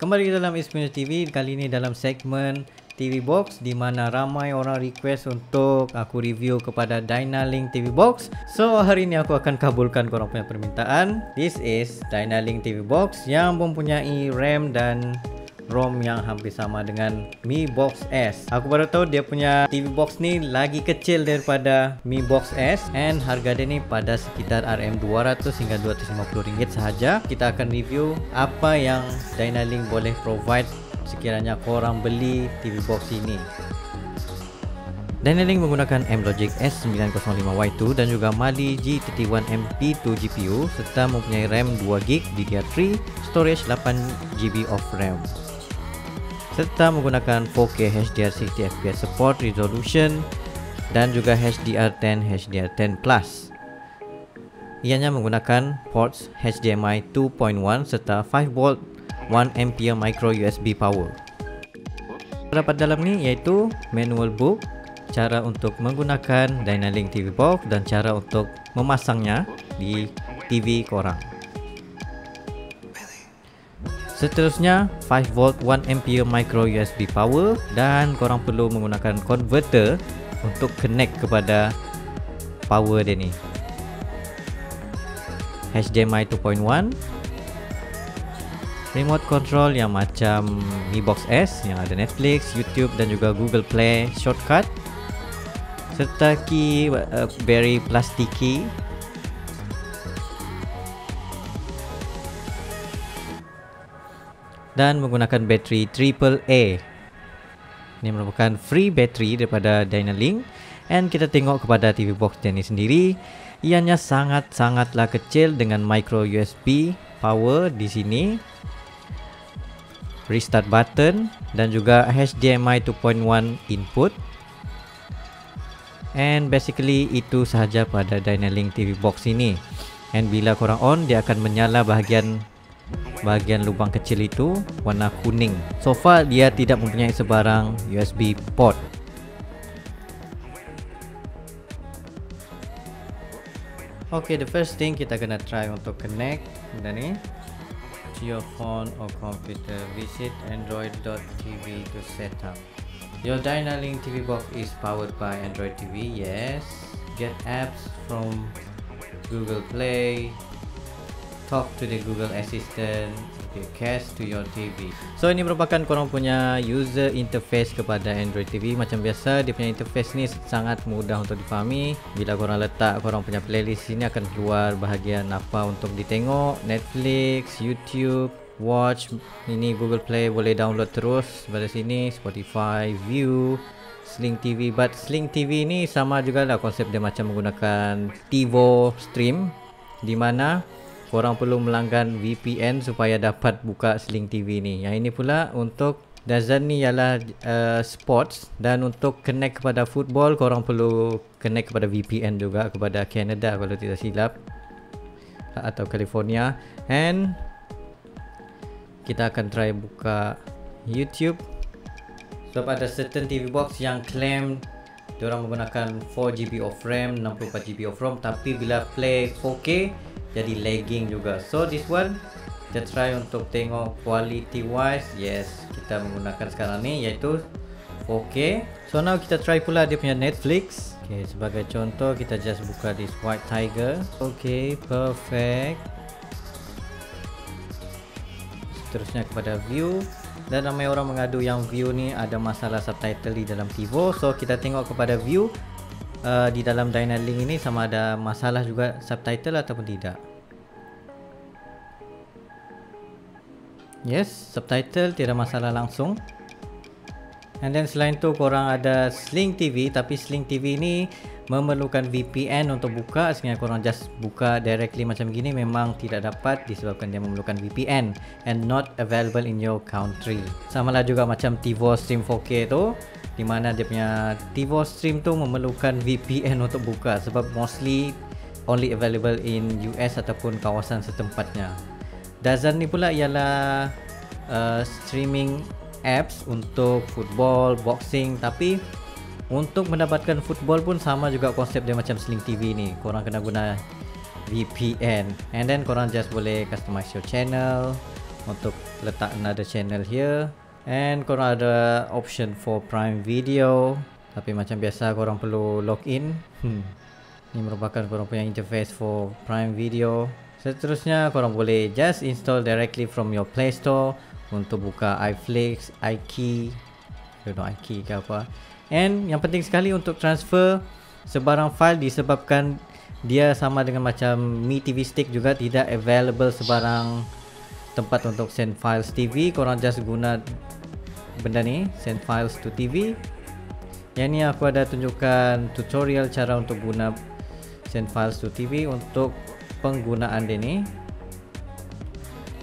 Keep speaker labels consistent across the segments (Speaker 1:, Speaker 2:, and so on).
Speaker 1: Kembali ke dalam Ismail TV Kali ini dalam segmen TV Box Di mana ramai orang request untuk aku review kepada Dynalink TV Box. So hari ini aku akan kabulkan korang punya permintaan. This is Dynalink TV Box Yang mempunyai RAM dan ROM yang hampir sama dengan Mi Box S. Aku baru tahu dia punya TV box ni lagi kecil daripada Mi Box S and harga dia ni pada sekitar RM200 hingga RM250 sahaja. Kita akan review apa yang Dynalink boleh provide sekiranya korang beli TV box ini. Dynalink menggunakan M-Logic S905Y2 dan juga Mali G31MP2 GPU serta mempunyai RAM 2GB DDR3, storage 8GB of RAM serta menggunakan 4K HDR 60fps support resolution dan juga HDR10 HDR10 Plus. Ianya menggunakan ports HDMI 2.1 serta 5V 1A micro USB power. Terdapat dalam ni iaitu manual book, cara untuk menggunakan Dynalink TV Box dan cara untuk memasangnya di TV korang. Seterusnya 5V 1A micro USB power dan korang perlu menggunakan converter untuk connect kepada power dia ni. HDMI 2.1 Remote control yang macam Mi Box S yang ada Netflix, YouTube dan juga Google Play shortcut. Serta key uh, very plasticky dan menggunakan bateri AAA. Ini merupakan free battery daripada Dynalink and kita tengok kepada TV box dia ni sendiri. Ianya sangat-sangatlah kecil dengan micro USB power di sini. Restart button dan juga HDMI 2.1 input. And basically itu sahaja pada Dynalink TV box ini. And bila korang on dia akan menyala bahagian bahagian lubang kecil itu warna kuning. So far dia tidak mempunyai sebarang USB port. Okay, the first thing kita kena try untuk connect benda ni to your phone or computer. Visit android.tv to set up. Your Dynalink TV box is powered by Android TV. Yes. Get apps from Google Play, talk to the Google Assistant okay, cast to your TV so ini merupakan korang punya user interface kepada Android TV macam biasa dia punya interface ni sangat mudah untuk difahami. Bila korang letak korang punya playlist ini akan keluar bahagian apa untuk ditengok. Netflix, YouTube watch. Ini Google Play boleh download terus pada sini. Spotify, View Sling TV but Sling TV ni sama juga lah konsep dia macam menggunakan TiVo stream di mana korang perlu melanggan VPN supaya dapat buka Sling TV ni. Yang ini pula untuk Dazan ni ialah uh, sports dan untuk connect kepada football korang perlu connect kepada VPN juga kepada Canada kalau tidak silap atau California. And kita akan try buka YouTube. Sebab ada certain TV box yang claim diorang menggunakan 4GB of RAM 64GB of ROM. Tapi bila play 4K jadi lagging juga. So this one kita try untuk tengok quality wise. Yes kita menggunakan sekarang ni iaitu 4K so now kita try pula dia punya Netflix. Ok sebagai contoh kita just buka this white tiger. Ok perfect. Seterusnya kepada view. Dan ramai orang mengadu yang view ni ada masalah subtitle di dalam TiVo so kita tengok kepada view uh, di dalam Dynalink ini sama ada masalah juga subtitle ataupun tidak. Yes, subtitle tidak masalah langsung. And then selain tu korang ada Sling TV tapi Sling TV ni memerlukan VPN untuk buka sehingga korang just buka directly macam gini memang tidak dapat disebabkan dia memerlukan VPN and not available in your country. Sama lah juga macam TiVo Stream 4K tu di mana dia punya TiVo Stream tu memerlukan VPN untuk buka sebab mostly only available in US ataupun kawasan setempatnya. Dazan ni pula ialah uh, streaming apps untuk football, boxing tapi untuk mendapatkan football pun sama juga konsep dia macam Sling TV ni. Korang kena guna VPN and then korang just boleh customize your channel untuk letak another channel here. And korang ada option for prime video. Tapi macam biasa korang perlu login. Hmm. ni merupakan korang punya interface for prime video. Seterusnya korang boleh just install directly from your play store untuk buka iFlix, iKey. Don't know iKey ke apa and yang penting sekali untuk transfer sebarang file disebabkan dia sama dengan macam Mi TV Stick juga tidak available sebarang tempat untuk send files TV korang just guna benda ni send files to TV yang ni aku ada tunjukkan tutorial cara untuk guna send files to TV untuk penggunaan dia ni.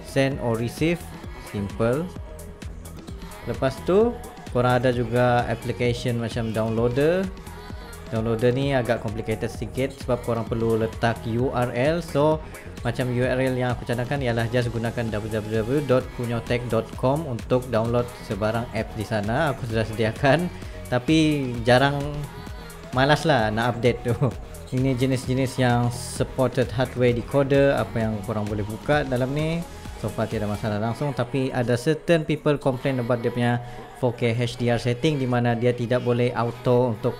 Speaker 1: Send or receive simple. Lepas tu korang ada juga application macam downloader. Downloader ni agak complicated sedikit sebab korang perlu letak URL so macam URL yang aku cadangkan ialah just gunakan www.punyotech.com untuk download sebarang app di sana. Aku sudah sediakan. Tapi jarang malas lah nak update tu. Ini jenis-jenis yang supported hardware decoder apa yang korang boleh buka dalam ni so far tiada masalah langsung tapi ada certain people complain about dia punya 4K HDR setting di mana dia tidak boleh auto untuk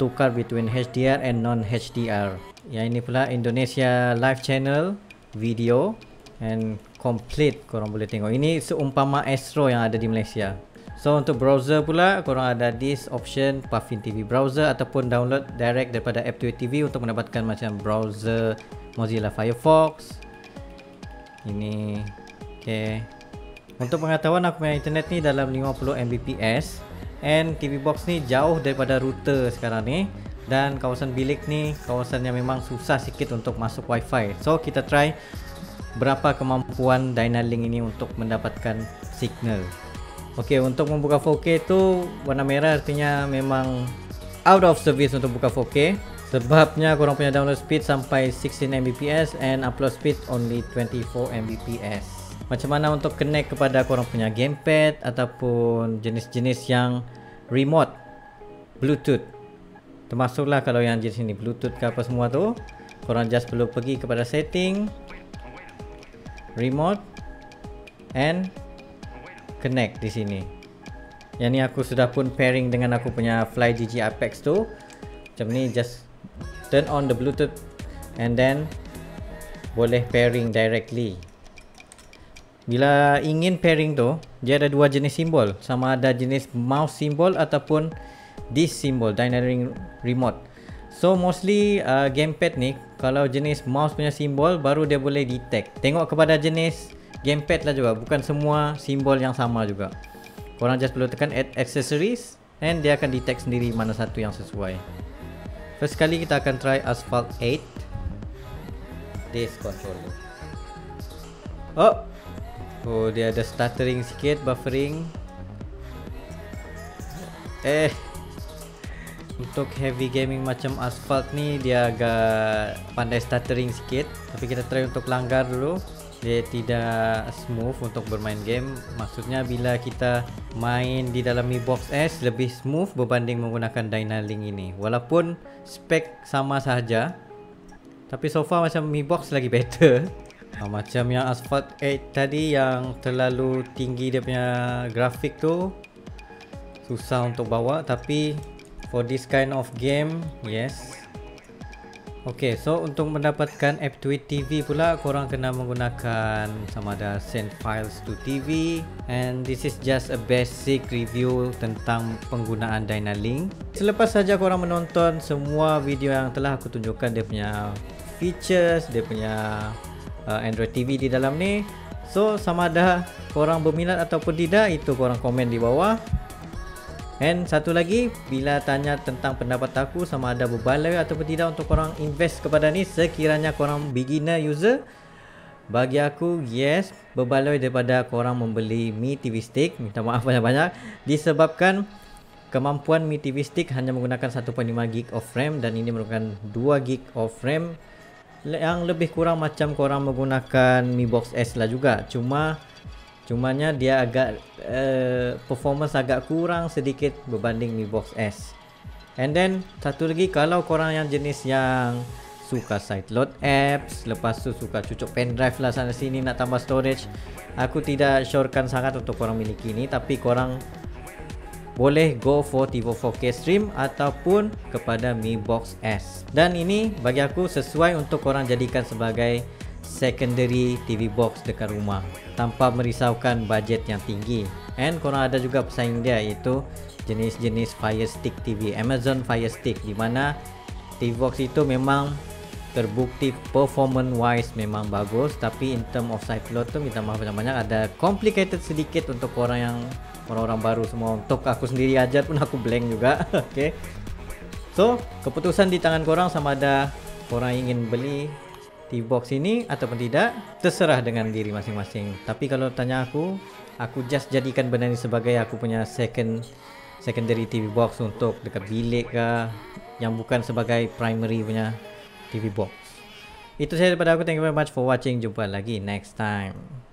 Speaker 1: tukar between HDR and non HDR. Yang ini pula Indonesia live channel video and complete korang boleh tengok. Ini seumpama Astro yang ada di Malaysia. So untuk browser pula korang ada this option Puffin TV browser ataupun download direct daripada app TV untuk mendapatkan macam browser Mozilla Firefox. Ini okay. Untuk pengetahuan aku punya internet ni dalam 50 Mbps. And TV box ni jauh daripada router sekarang ni. Dan kawasan bilik ni kawasan yang memang susah sikit untuk masuk wifi. So kita try berapa kemampuan Dynalink ini untuk mendapatkan signal. Ok untuk membuka 4K tu warna merah artinya memang out of service untuk buka 4K Sebabnya korang punya download speed sampai 16 Mbps and upload speed only 24 Mbps macam mana untuk connect kepada korang punya gamepad ataupun jenis-jenis yang remote? Bluetooth. Termasuklah kalau yang jenis ni bluetooth ke apa semua tu korang just perlu pergi kepada setting remote and connect di sini. Yang ni aku sudah pun pairing dengan aku punya fly GG Apex tu. Macam ni just turn on the bluetooth and then boleh pairing directly bila ingin pairing tu dia ada dua jenis simbol. Sama ada jenis mouse simbol ataupun this simbol dynamic remote. So mostly uh, gamepad ni kalau jenis mouse punya simbol baru dia boleh detect. Tengok kepada jenis gamepad lah juga. Bukan semua simbol yang sama juga. Korang just perlu tekan add accessories and dia akan detect sendiri mana satu yang sesuai. First kali kita akan try asphalt 8 this controller. Oh Oh dia ada stuttering sikit buffering. Eh Untuk heavy gaming macam asphalt ni Dia agak pandai stuttering sikit. Tapi kita try untuk langgar dulu. Dia tidak smooth untuk bermain game. Maksudnya bila kita main di dalam Mi Box S Lebih smooth berbanding menggunakan Dynalink ini. Walaupun spek sama sahaja Tapi so far macam Mi Box lagi better Ha, macam yang Asphalt 8 tadi yang terlalu tinggi dia punya grafik tu susah untuk bawa tapi for this kind of game yes. Ok, so untuk mendapatkan app Tweet TV pula korang kena menggunakan sama ada send files to TV and this is just a basic review tentang penggunaan Dynalink selepas saja korang menonton semua video yang telah aku tunjukkan dia punya features, dia punya uh, Android TV di dalam ni. So sama ada korang berminat ataupun tidak Itu korang komen di bawah. And satu lagi Bila tanya tentang pendapat aku Sama ada berbaloi ataupun tidak Untuk korang invest kepada ni Sekiranya korang beginner user Bagi aku yes Berbaloi daripada korang membeli Mi TV Stick Minta maaf banyak-banyak Disebabkan Kemampuan Mi TV Stick hanya menggunakan 1.5GB of RAM Dan ini merupakan 2GB of RAM yang lebih kurang macam korang menggunakan Mi Box S lah juga. Cuma cumanya dia agak uh, performance agak kurang sedikit berbanding Mi Box S. And then satu lagi kalau korang yang jenis yang suka side load apps lepas tu suka cucuk pendrive lah sana sini nak tambah storage aku tidak syorkan sangat untuk korang miliki ni tapi korang boleh go for TiVo 4K stream ataupun kepada Mi Box S. Dan ini bagi aku sesuai untuk korang jadikan sebagai secondary TV box dekat rumah tanpa merisaukan bajet yang tinggi. And korang ada juga pesaing dia iaitu jenis-jenis Fire Stick TV Amazon Fire Stick di mana TV box itu memang terbukti performance wise memang bagus. Tapi in term of side load tu minta maaf banyak-banyak ada complicated sedikit untuk orang yang orang-orang baru semua. Untuk aku sendiri aja pun aku blank juga. Okay. So keputusan di tangan korang sama ada korang ingin beli TV box ini ataupun tidak terserah dengan diri masing-masing. Tapi kalau tanya aku aku just jadikan benda ni sebagai aku punya second secondary TV box untuk dekat bilik ke yang bukan sebagai primary punya TV box. Itu saja daripada aku. Thank you very much for watching. Jumpa lagi next time